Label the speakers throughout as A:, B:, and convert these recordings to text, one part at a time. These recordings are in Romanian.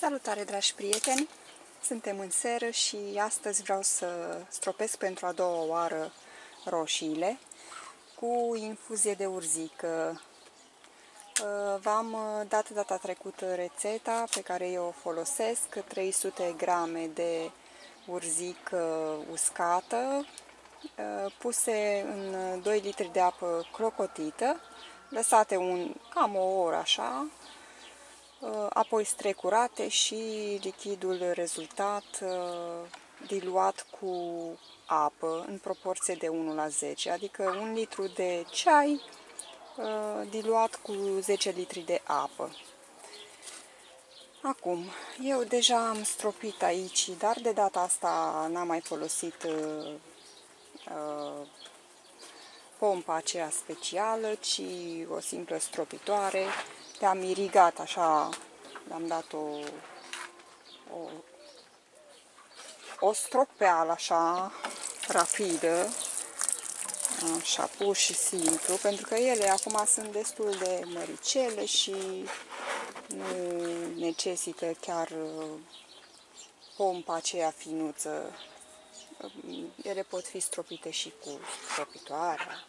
A: Salutare, dragi prieteni! Suntem în seră și astăzi vreau să stropesc pentru a doua oară roșiile cu infuzie de urzică. Uh, v-am dat data trecută rețeta pe care eu o folosesc, 300 grame de urzică uscată, uh, puse în 2 litri de apă clocotită, lăsate un, cam o oră așa, Uh, apoi strecurate și lichidul rezultat uh, diluat cu apă în proporție de 1 la 10, adică un litru de ceai uh, diluat cu 10 litri de apă. Acum, eu deja am stropit aici, dar de data asta n-am mai folosit uh, pompa aceea specială, ci o simplă stropitoare le-am irigat așa, le-am dat o, o, o stropeală așa rapidă, așa pur și simplu, pentru că ele acum sunt destul de măricele și nu necesită chiar uh, pompa aceea finuță. Ele pot fi stropite și cu stropitoarea.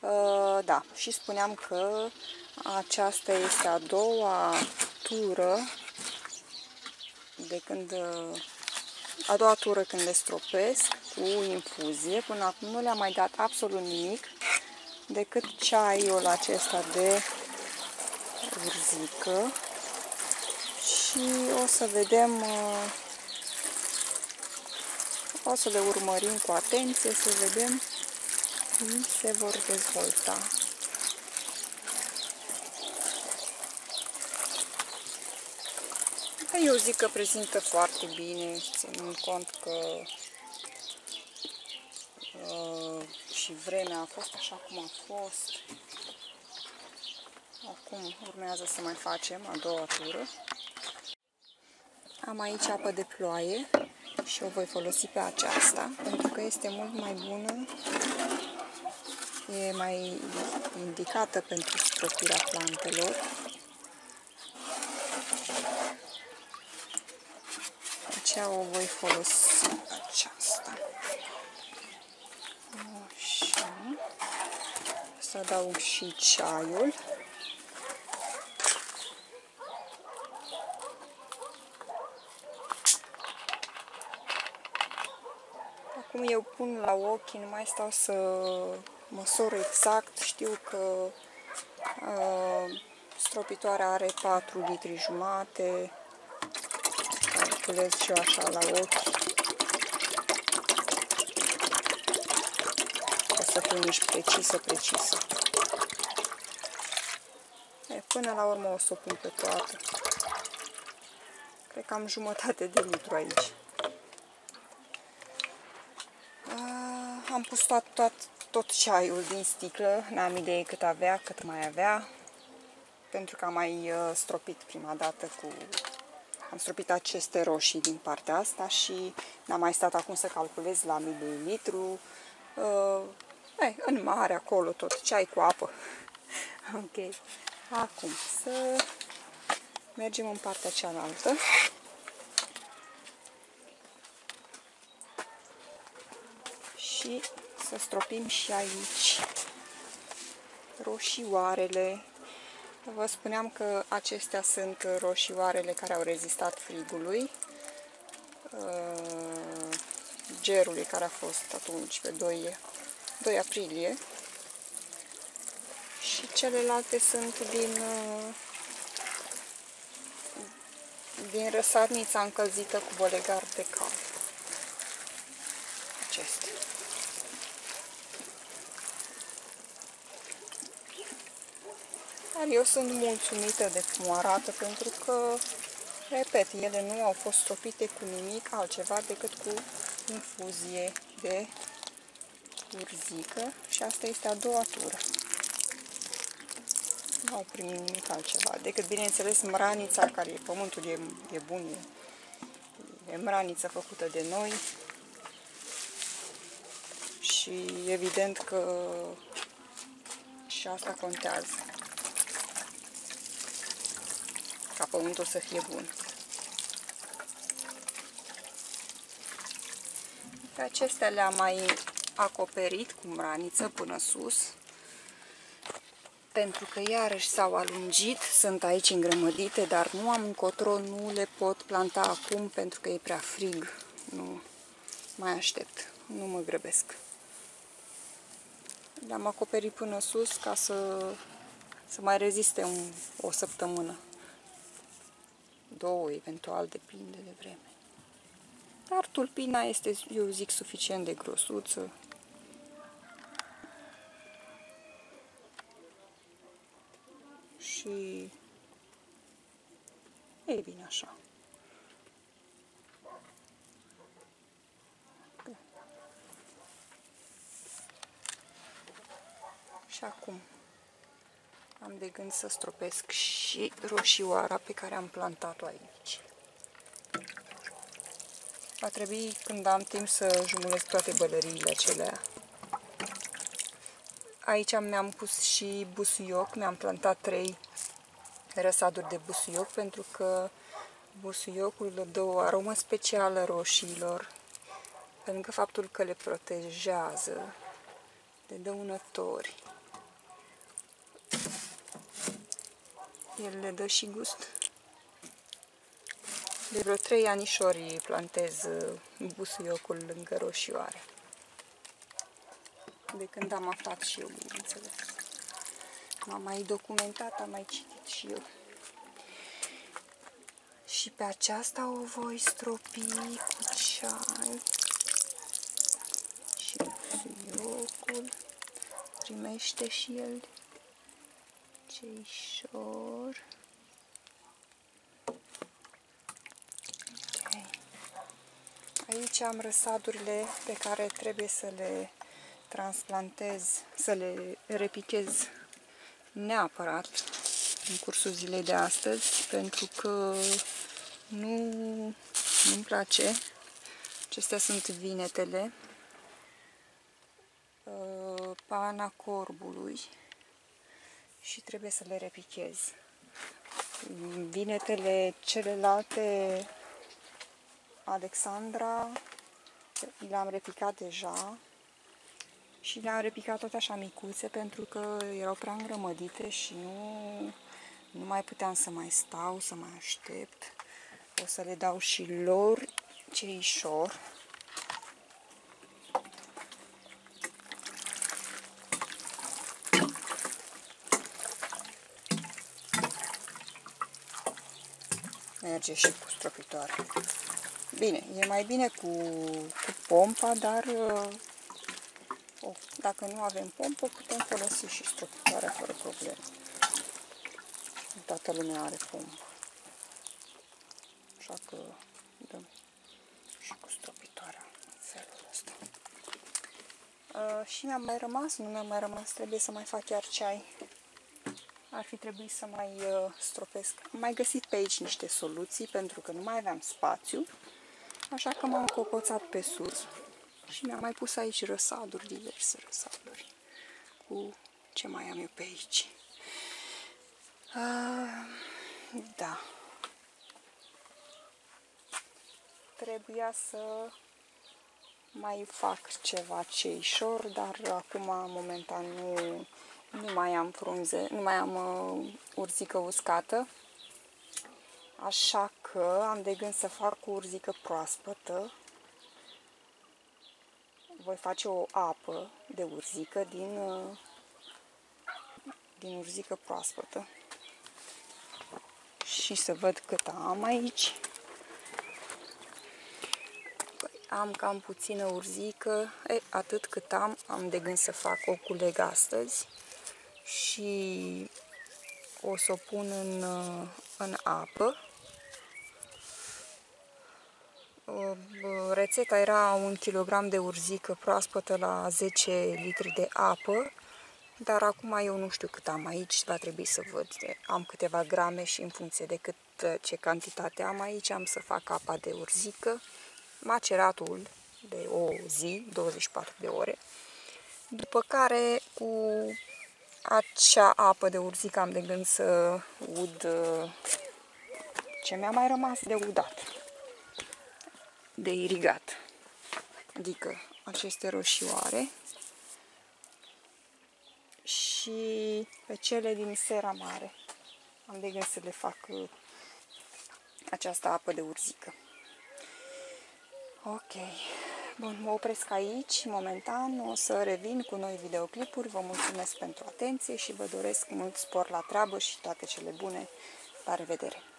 A: Uh, da, și spuneam că aceasta este a doua tură de când uh, a doua tură când le stropesc cu infuzie. Până acum nu le-am mai dat absolut nimic decât ceaiul acesta de urzică și o să vedem uh, o să le urmărim cu atenție să vedem cum se vor dezvolta. Eu zic că prezintă foarte bine, ținând cont că uh, și vremea a fost așa cum a fost. Acum urmează să mai facem a doua tură. Am aici apă de ploaie și o voi folosi pe aceasta pentru că este mult mai bună e mai indicată pentru stropirea plantelor. Aceea o voi folosi aceasta. Așa. Să adaug și ceaiul. Acum eu pun la ochi, nu mai stau să măsor exact, știu că uh, stropitoarea are 4 litri jumate, calculez și eu așa la ochi. O să fiu nici precisă, precisă. E, până la urmă o să o pun pe toată. Cred că am jumătate de litru aici. Uh, am pus tot, tot, tot ceaiul din sticlă, n-am idee cât avea, cât mai avea, pentru că am mai uh, stropit prima dată cu... Am stropit aceste roșii din partea asta și n-am mai stat acum să calculez la mililitru. Uh, eh, în mare acolo tot, ceai cu apă. ok. Acum să mergem în partea cealaltă. Și să stropim și aici roșioarele. Vă spuneam că acestea sunt roșioarele care au rezistat frigului, uh, gerului care a fost atunci pe 2, 2 aprilie și celelalte sunt din, uh, din răsarnița încălzită cu bolegar de cal. Acestea. Dar eu sunt mulțumită de cum arată pentru că, repet, ele nu au fost stropite cu nimic altceva decât cu infuzie de urzică și asta este a doua tură. Nu au primit nimic altceva decât, bineînțeles, mranița, care e, pământul e, e bun, e, e mraniță făcută de noi și evident că și asta contează. Ca pământul să fie bun. Pe acestea le-am mai acoperit cu mraniță până sus, pentru că iarăși s-au alungit, sunt aici îngrămădite, dar nu am încotro, nu le pot planta acum pentru că e prea frig. Nu mai aștept, nu mă grăbesc. Le-am acoperit până sus ca să, să mai reziste un, o săptămână. Două, eventual, depinde de vreme. Dar tulpina este, eu zic, suficient de grosuță. Și e bine așa. Și acum am de gând să stropesc și roșioara pe care am plantat-o aici. Va trebui, când am timp, să jumulesc toate bălăriile acelea. Aici mi-am pus și busuioc, mi-am plantat trei răsaduri de busuioc, pentru că busuiocul dă o aromă specială roșiilor, pe lângă faptul că le protejează de dăunători. El le dă și gust. De vreo trei anișori plantez uh, busuiocul lângă roșioare. De când am aflat și eu, bineînțeles. M-am mai documentat, am mai citit și eu. Și pe aceasta o voi stropi cu ceai. Și busuiocul primește și el ceișor. Aici am răsadurile pe care trebuie să le transplantez, să le repichez neapărat în cursul zilei de astăzi, pentru că nu nu-mi place. Acestea sunt vinetele, uh, pana corbului și trebuie să le repichez. Vinetele celelalte Alexandra le-am repicat deja și le-am repicat tot așa micuțe pentru că erau prea îngrămădite și nu, nu mai puteam să mai stau, să mai aștept. O să le dau și lor ceișor. Merge și cu stropitoare. Bine, e mai bine cu, cu pompa, dar oh, dacă nu avem pompă, putem folosi și stropitoarea fără probleme. Toată lumea are pompă. Așa că dăm și cu stropitoarea în felul ăsta. Uh, și mi-a mai rămas, nu mi-a mai rămas, trebuie să mai fac chiar ceai. Ar fi trebuit să mai uh, stropesc. Am mai găsit pe aici niște soluții pentru că nu mai aveam spațiu. Așa că m-am cocoțat pe sus și mi-am mai pus aici răsaduri, diverse răsaduri, cu ce mai am eu pe aici. Uh, da. Trebuia să mai fac ceva ceișor, dar acum, momentan, nu, nu mai am frunze, nu mai am uh, urzică uscată. Așa că am de gând să fac o urzică proaspătă. Voi face o apă de urzică din, din urzică proaspătă. Și să văd cât am aici. Păi, am cam puțină urzică, e, atât cât am, am de gând să fac o culeg astăzi și o să o pun în, în apă rețeta era un kilogram de urzică proaspătă la 10 litri de apă, dar acum eu nu știu cât am aici, va trebui să văd. Am câteva grame și în funcție de cât, ce cantitate am aici, am să fac apa de urzică, maceratul de o zi, 24 de ore, după care cu acea apă de urzică am de gând să ud Ce mi-a mai rămas de udat, de irigat, adică aceste roșioare și pe cele din sera mare. Am de gând să le fac uh, această apă de urzică. Ok. Bun, mă opresc aici. Momentan o să revin cu noi videoclipuri. Vă mulțumesc pentru atenție și vă doresc mult spor la treabă și toate cele bune. La revedere!